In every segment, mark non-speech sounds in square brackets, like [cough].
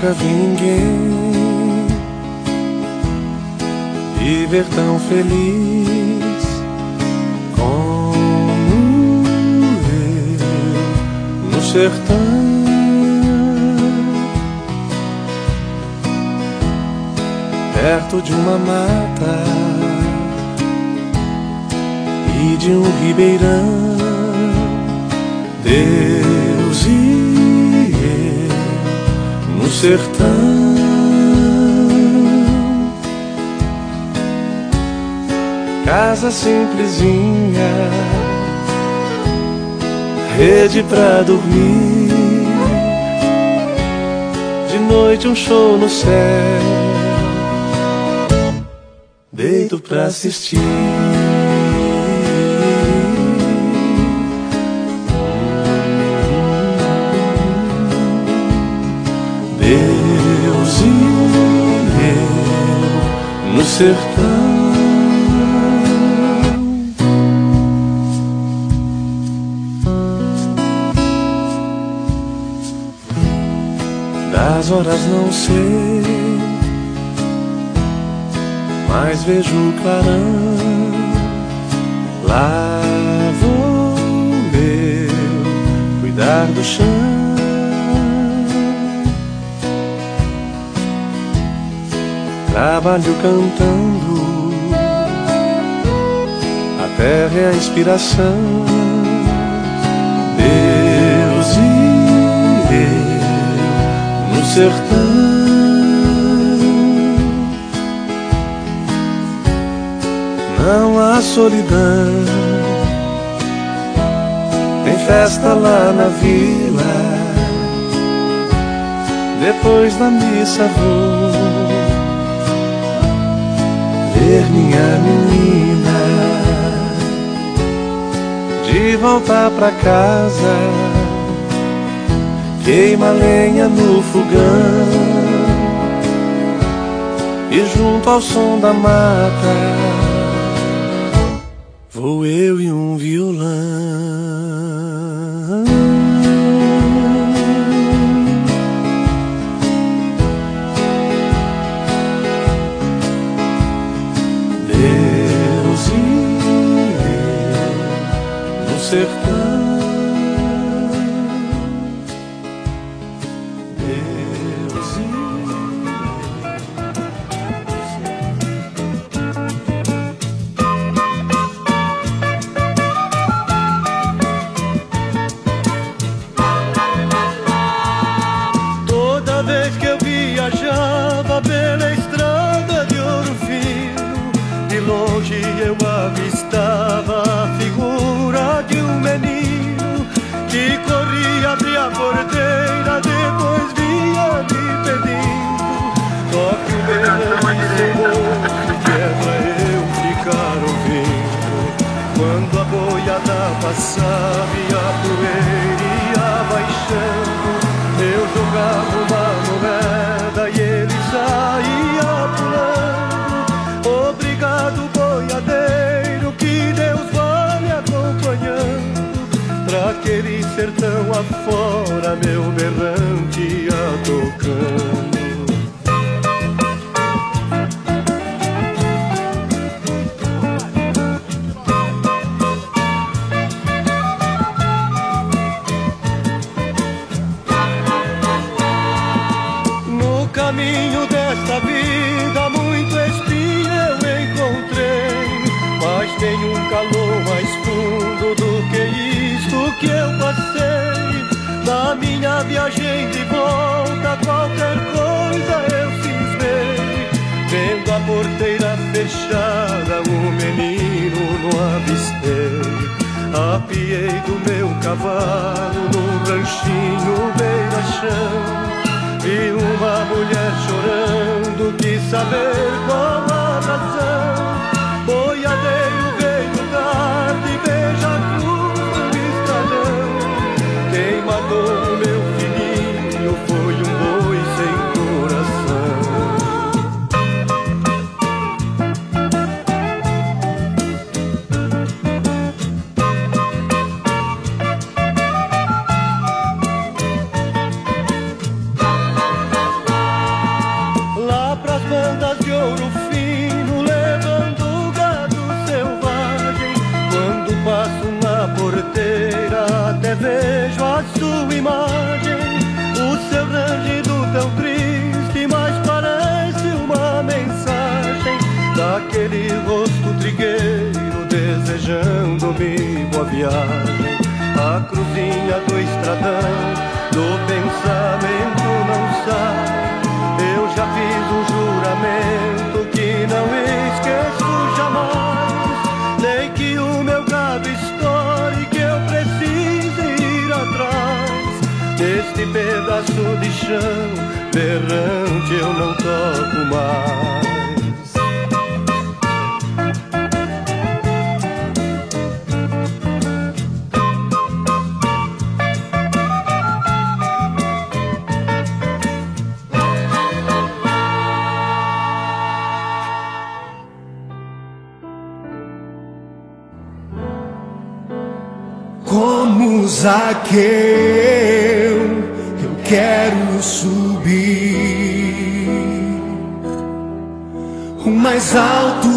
nunca vi ninguém viver tão feliz como eu no sertão. Perto de uma mata e de um ribeirão, Deus e sertão. casa simplesinha, rede pra dormir. De noite um show no céu, deito pra assistir. Sertão. Das horas não sei, mas vejo o clarão. Lá vou eu cuidar do chão. Trabalho cantando, a terra é a inspiração. Deus e eu no sertão. Não há solidão, tem festa lá na vila. Depois da missa vou ver minha menina de volta pra casa queima lenha no fogão e junto ao som da mata vou eu e um violão. Pra aquele sertão afora, meu berrante ia tocando. No caminho desta vida, que eu passei. Na minha viagem de volta, qualquer coisa eu cismei. Vendo a porteira fechada, o menino não avistei. Apiei do meu cavalo no ranchinho beira-chão. Vi uma mulher chorando, quis saber qual a razão. Deste pedaço de chão, berrante eu não toco mais. Zaqueu, eu quero subir o mais alto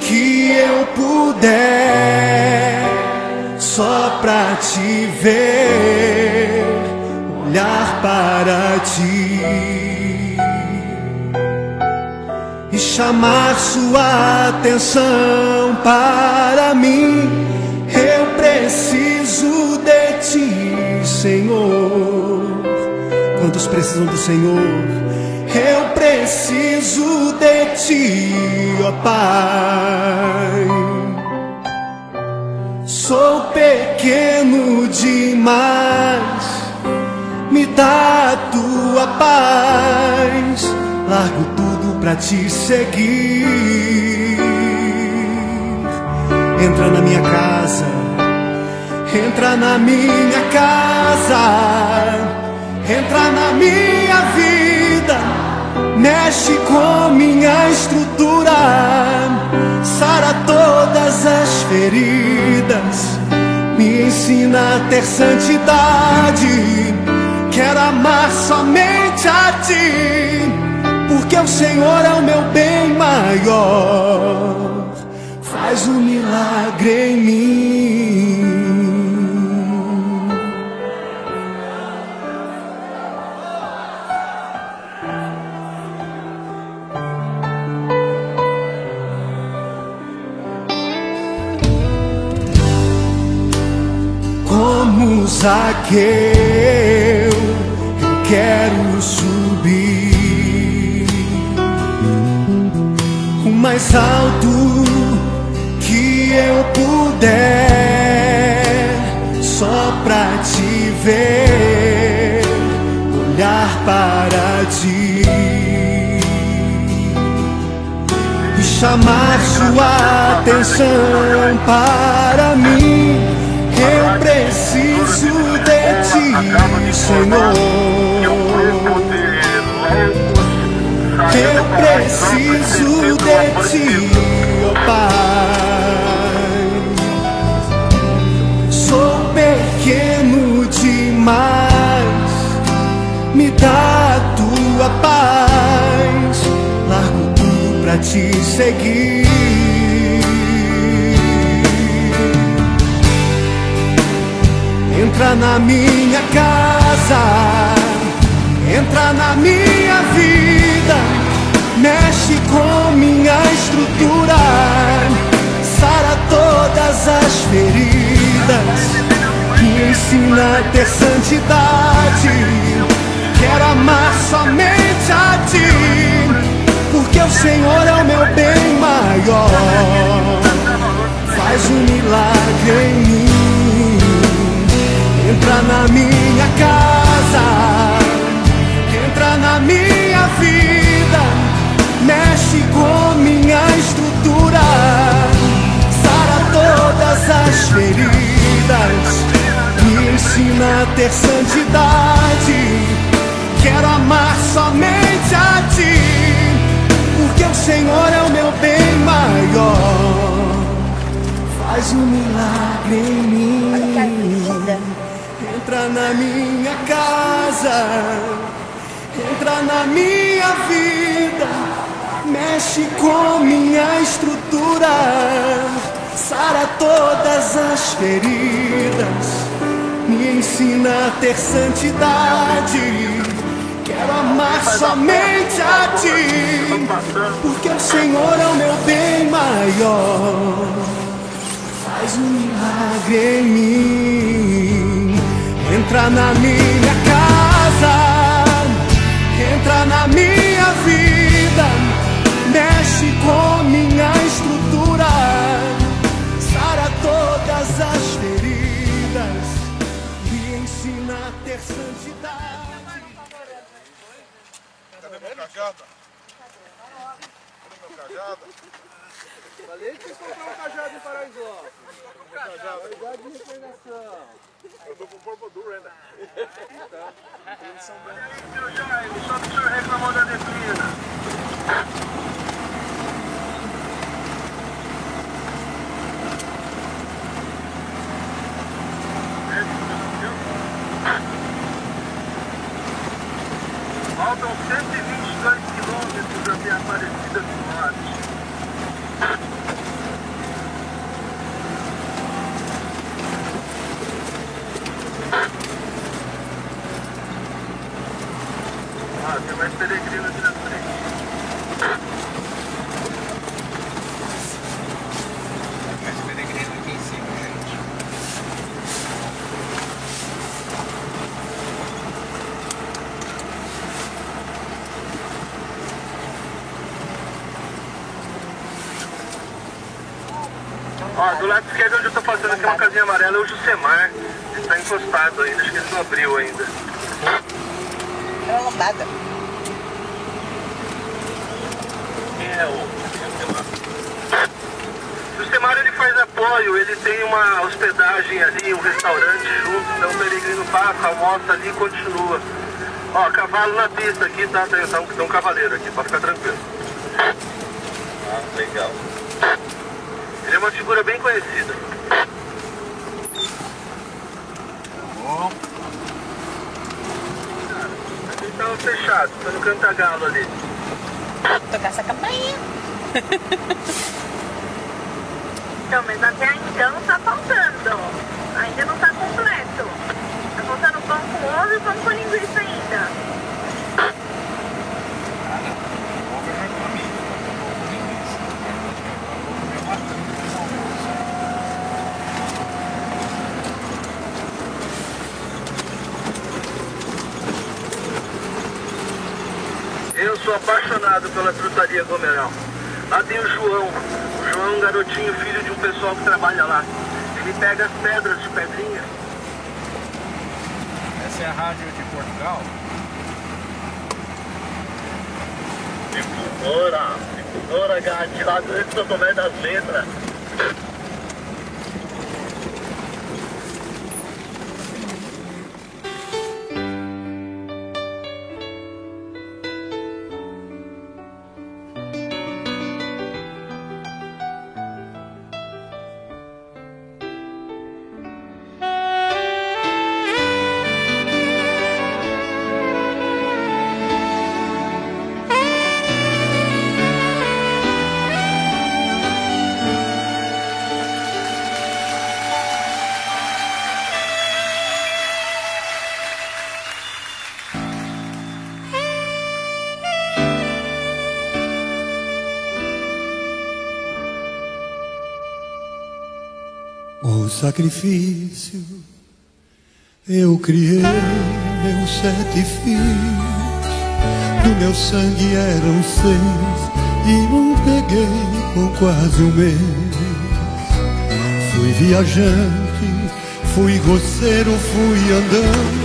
que eu puder, só pra te ver, olhar para ti e chamar sua atenção para mim. Precisam do Senhor? Eu preciso de ti, ó Pai. Sou pequeno demais, me dá a tua paz. Largo tudo pra te seguir. Entra na minha casa Entra na minha casa, entra na minha vida, mexe com minha estrutura, sara todas as feridas, me ensina a ter santidade. Quero amar somente a ti, porque o Senhor é o meu bem maior. Faz um milagre em mim. Zaqueu, eu quero subir o mais alto que eu puder, só pra te ver, olhar para ti e chamar sua atenção para mim. Eu preciso de ti, Senhor. Eu preciso de ti, oh Pai. Sou pequeno demais, me dá a tua paz. Largo tudo pra te seguir. Entra na minha casa, entra na minha vida, mexe com minha estrutura, sara todas as feridas, me ensina a ter santidade. Quero amar somente a ti, porque o Senhor é o meu bem maior. Faz um milagre em mim. Entra na minha casa, entra na minha vida, mexe com minha estrutura, sara todas as feridas, me ensina a ter santidade. Quero amar somente a ti, porque o Senhor é o meu bem maior. Faz um milagre em mim. Entra na minha casa, entra na minha vida, mexe com minha estrutura, sara todas as feridas, me ensina a ter santidade. Quero amar somente a ti, porque o Senhor é o meu bem maior. faz um milagre em mim. Entra na minha casa, entra na minha vida, mexe com minha estrutura, sara todas as feridas e ensina a ter santidade. Cadê meu cajado? Cadê meu cajado? Falei que comprar um cajado em Paraisó. Meu cajado. Cuidado de repregação. Eu tô com o corpo duro ainda. Seu Jaime, só que o senhor reclamou da neblina. Faltam 122 quilômetros até a Aparecida do Norte. Ah, tem mais peregrino aqui na frente. Mais peregrino aqui em cima, gente. Ó, do lado esquerdo onde eu tô passando aqui uma casinha amarela é o Jusemar. Ele tá encostado ainda, acho que ele não abriu ainda. Era uma lombada. É o O Semar ele faz apoio, ele tem uma hospedagem ali, um restaurante junto, então o peregrino passa, almoça ali e continua. Ó, cavalo na pista aqui, tá? Tem, tá um, tem um cavaleiro aqui, pode ficar tranquilo. Ah, legal. Figura bem conhecida. Ele tava fechado, tá no cantagalo ali. Tocar essa campainha. [laughs] Então, mas até então tá faltando. Ainda não tá completo. Tá faltando pão com ovo e pão com linguiça ainda. Ah, não. Ovo eu já comi. Linguiça. Eu bastante no almoço. Eu sou apaixonado pela frutaria Gomeral. Lá tem o João. O João é um garotinho, filho de um pessoal que trabalha lá. Ele pega as pedras de pedrinha. Essa é a rádio de Portugal. Difusora, difusora, gato, lá do São Tomé das Letras. Sacrifício eu criei meus sete filhos, do meu sangue eram seis e não peguei com quase um mês. Fui viajante, fui roceiro, fui andante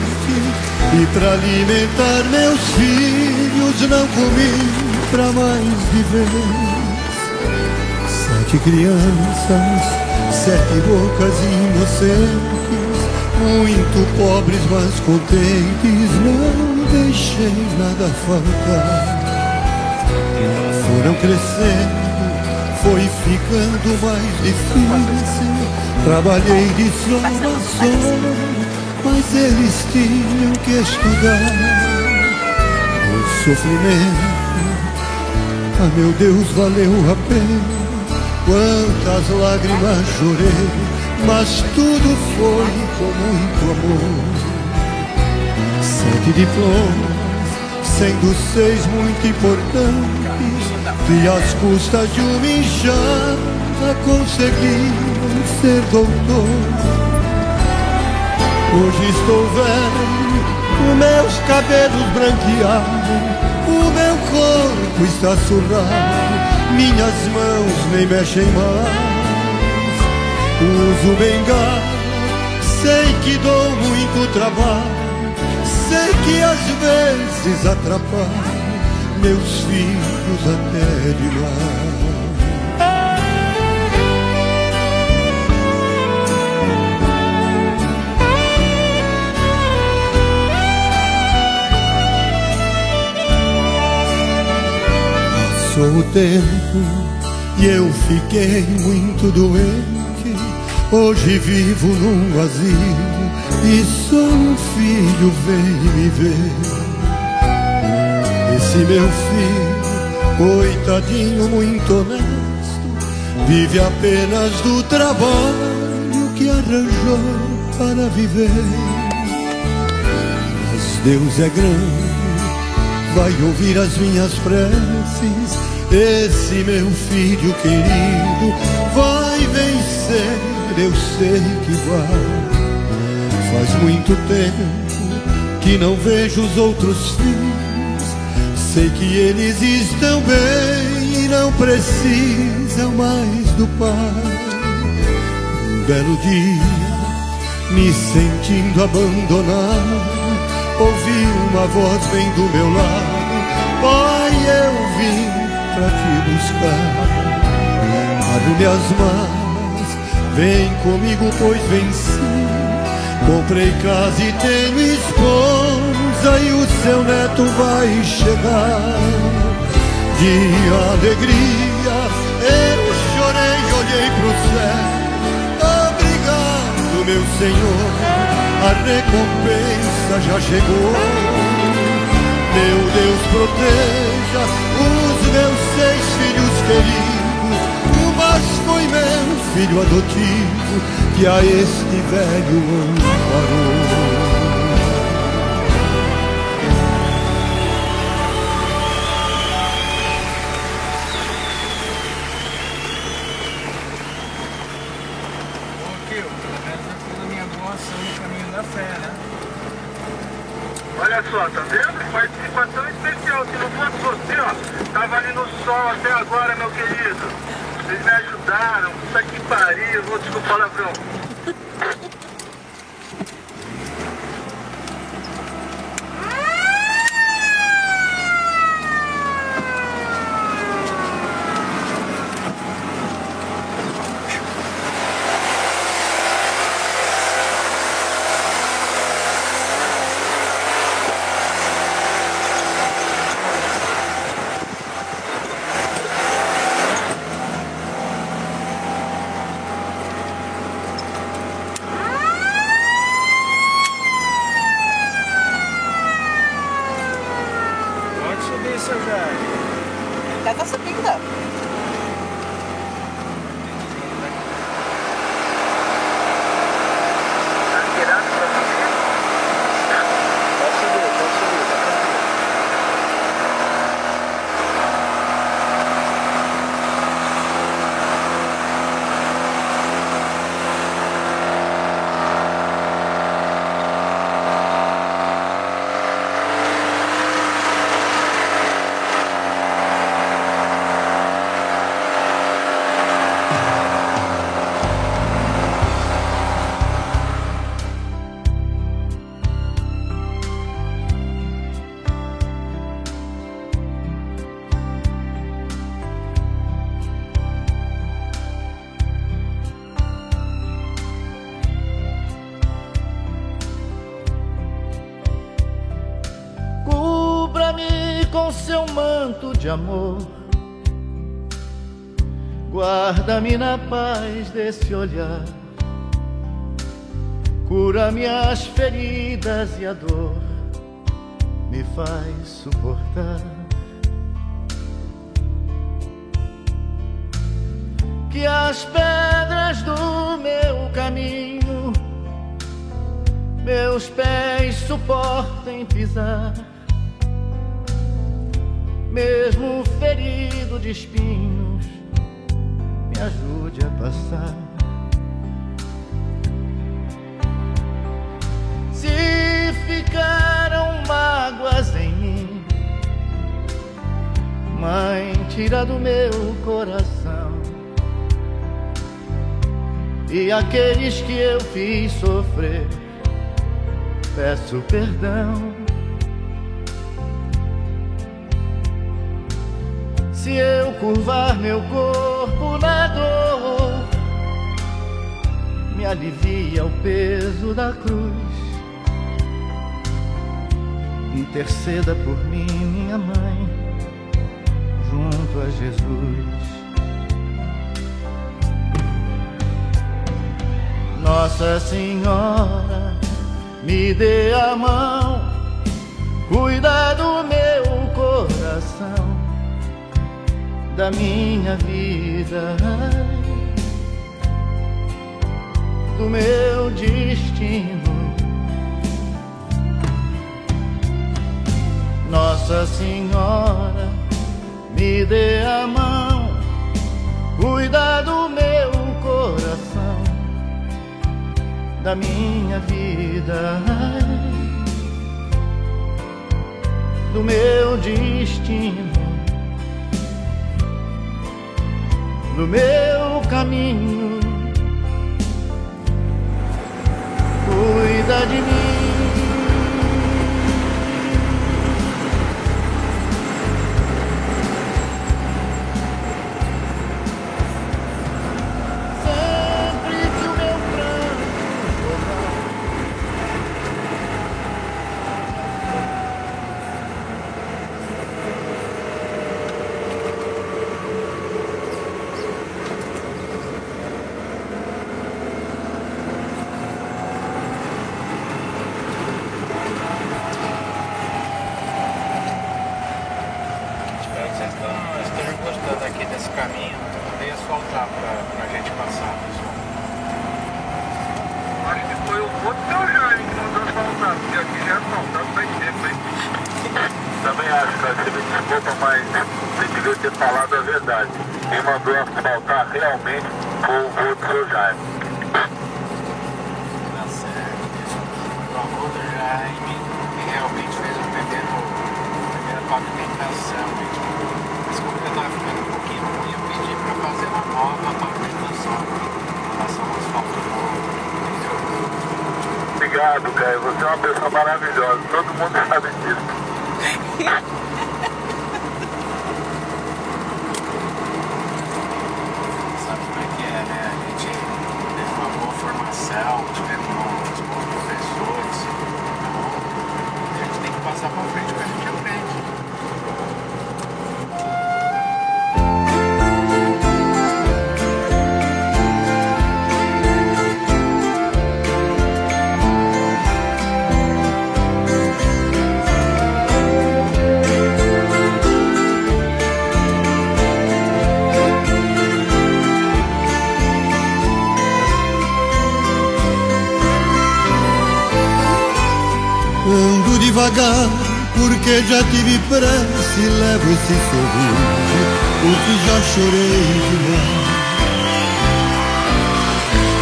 e para alimentar meus filhos não comi pra mais viver. Sete crianças, sete bocas inocentes, muito pobres, mas contentes, não deixei nada faltar. Foram crescendo, foi ficando mais difícil. Trabalhei de sol a sol, mas eles tinham que estudar. O sofrimento ah, meu Deus, valeu a pena. Quantas lágrimas chorei, mas tudo foi com muito amor. Sete diplomas, sendo seis muito importantes, e às custas de uma enxada conseguiram ser doutor. Hoje estou velho, os meus cabelos branquearam, o meu corpo está surrado, minhas mãos nem mexem mais. Uso bengala, sei que dou muito trabalho, sei que às vezes atrapalho meus filhos até demais. Passou o tempo e eu fiquei muito doente. Hoje vivo num vazio e só um filho vem me ver. Esse meu filho, coitadinho, muito honesto, vive apenas do trabalho que arranjou para viver. Mas Deus é grande, vai ouvir as minhas preces. Esse meu filho querido vai vencer, eu sei que vai. Faz muito tempo que não vejo os outros filhos Sei que eles estão bem e não precisam mais do pai. Um belo dia, me sentindo abandonado, ouvi uma voz bem do meu lado: Pai, eu vim pra te buscar. Abre-me as mãos, vem comigo, pois venci. Comprei casa e tenho esposa e o seu neto vai chegar. De alegria eu chorei olhei pro céu. Obrigado, meu Senhor, a recompensa já chegou. Meu Deus, proteja os meus seis filhos queridos. O mais foi meu filho adotivo que a este velho amparou. De amor. Guarda-me na paz desse olhar. Cura minhas feridas e a dor me faz suportar. Que as pedras do meu caminho meus pés suportem pisar mesmo ferido de espinhos, me ajude a passar. Se ficaram mágoas em mim, Mãe, tira do meu coração. E aqueles que eu fiz sofrer, peço perdão. Se eu curvar meu corpo na dor, me alivia o peso da cruz. Interceda por mim, minha mãe, junto a Jesus. Nossa Senhora, me dê a mão, cuida do meu coração da minha vida, do meu destino. Nossa Senhora, me dê a mão, cuida do meu coração, da minha vida, do meu destino. No meu caminho. Cuida de mim. Caminho. Mandei asfaltar pra, pra gente passar, pessoal. Acho que foi o outro seu Jaime que mandou asfaltar, porque aqui já é asfaltado faz tempo, hein? [laughs] Também acho, cara, você me desculpa, mas você devia ter falado a verdade. Quem mandou asfaltar realmente foi o outro seu Jaime. Tá certo. Isso foi o Jaime que realmente fez o primeiro, a primeira pavimentação. Mas como já estava ficando um pouquinho ruim, eu pedi para fazer uma pavimentação. Passar um asfalto novo. Obrigado, Caio. Você é uma pessoa maravilhosa. Todo mundo sabe disso. [laughs] já tive pressa e levo esse sorriso porque já chorei demais.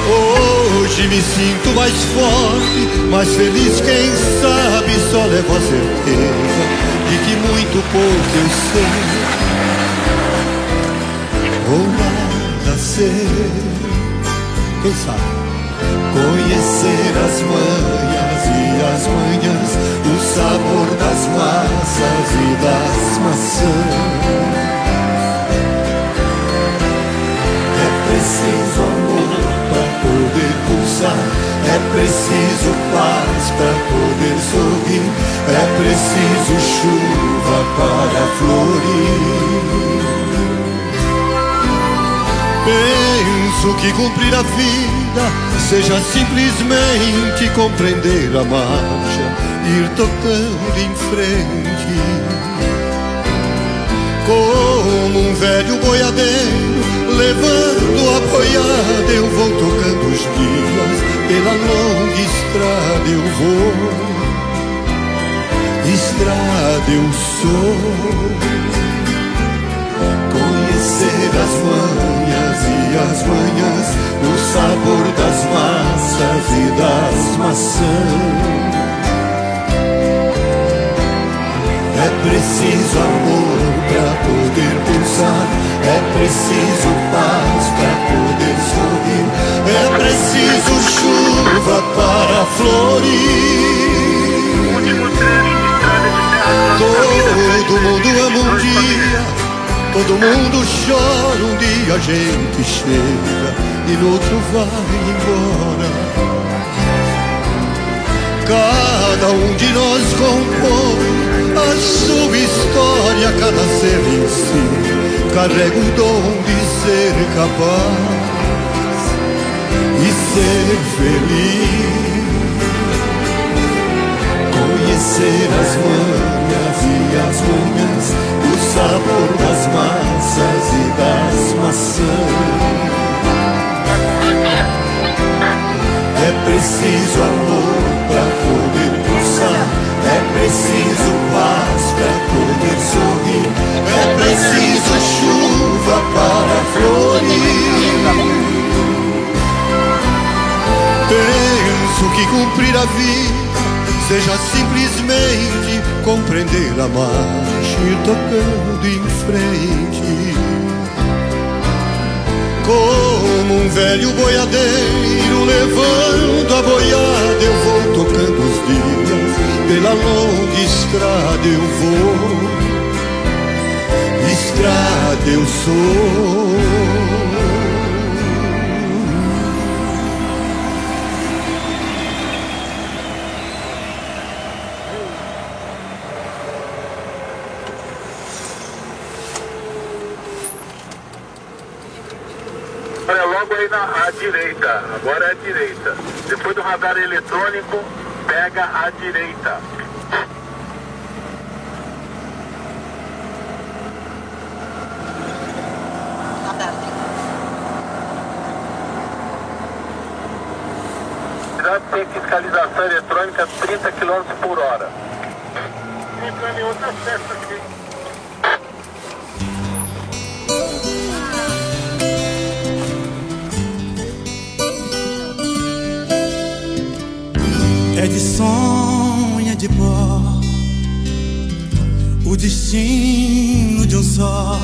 Hoje me sinto mais forte, mais feliz, quem sabe só levo a certeza de que muito pouco eu sei. Ou nada sei, quem sabe? Conhecer as manhas e as manhãs, sabor das massas e das maçãs. É preciso amor para poder pulsar, é preciso paz para poder sorrir, é preciso chuva para florir. Penso que cumprir a vida seja simplesmente compreender a marcha, ir tocando em frente. Como um velho boiadeiro, levando a boiada, eu vou tocando os dias, pela longa estrada eu vou. Estrada eu sou conhecer as manhas e as manhãs, o sabor das massas e das maçãs. Preciso amor para poder pulsar, é preciso paz para poder sorrir, é preciso chuva para florir. Todo mundo ama um dia, todo mundo chora um dia, a gente chega e no outro vai embora. Cada um de nós compõe a sua história, cada ser em si carrega o dom de ser capaz e ser feliz. Conhecer as manhas e as manhãs, o sabor das massas e das maçãs. É preciso amor vida seja simplesmente compreender a marcha tocando em frente. Como um velho boiadeiro levando a boiada, eu vou tocando os dias. Pela longa estrada eu vou, estrada eu sou. Olha, logo aí na à direita. Agora é a direita. Depois do radar eletrônico, pega a direita. Tem fiscalização eletrônica 30 km por hora. Entrando em outra festa aqui. É de sonho, é de pó. O destino de um só.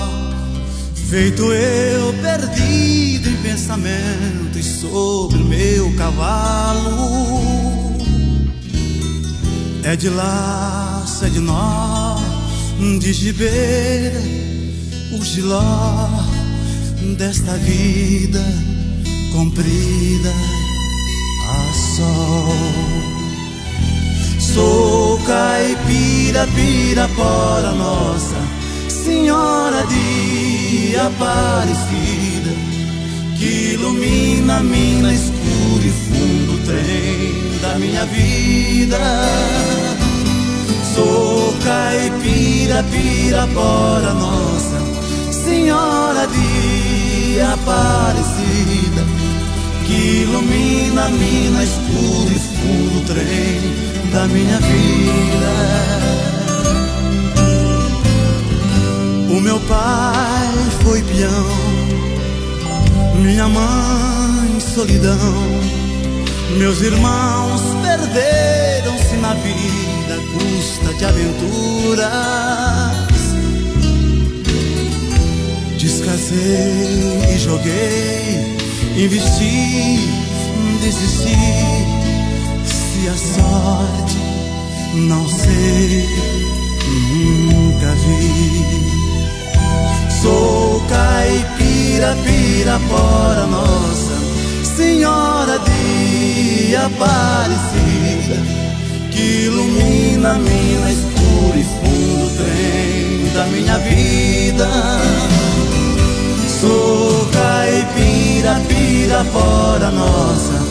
Feito eu perdido em pensamentos Sobre meu cavalo. É de laço, é de nó De gibeira O giló Desta vida comprida a sol Sou caipira, pirapora nossa Senhora de Aparecida Que ilumina mina escuro e fundo trem da minha vida. Sou caipira, pirapora nossa Senhora de Aparecida Que ilumina mina escuro e fundo trem da minha vida. O meu pai foi peão, minha mãe solidão, meus irmãos perderam-se na vida custa de aventuras. Descasei e joguei, investi, desisti se a sorte não sei, nunca vi. Sou caipira, pirapora nossa, Senhora de Aparecida, que ilumina a mina escura e fundo trem da minha vida. Sou caipira, pirapora nossa,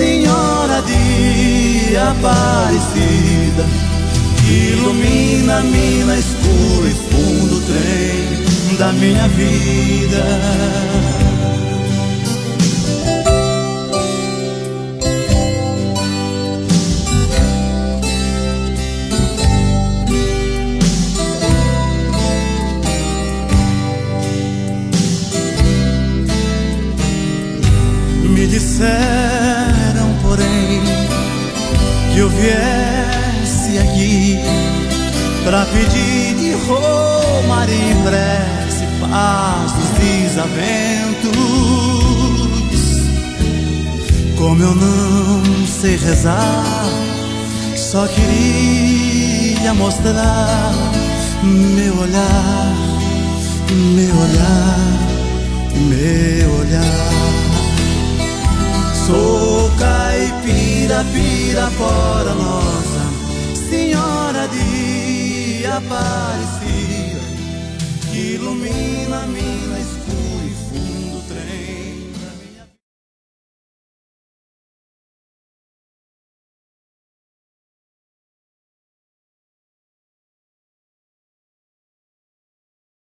Senhora de Aparecida, que ilumina a mina escura e fundo trem da minha vida. Me viesse aqui pra pedir de romaria em prece paz dos desaventos. Como eu não sei rezar, só queria mostrar meu olhar, meu olhar, meu olhar. Sou caipira, pira, fora nossa, senhora de Aparecida, que ilumina minha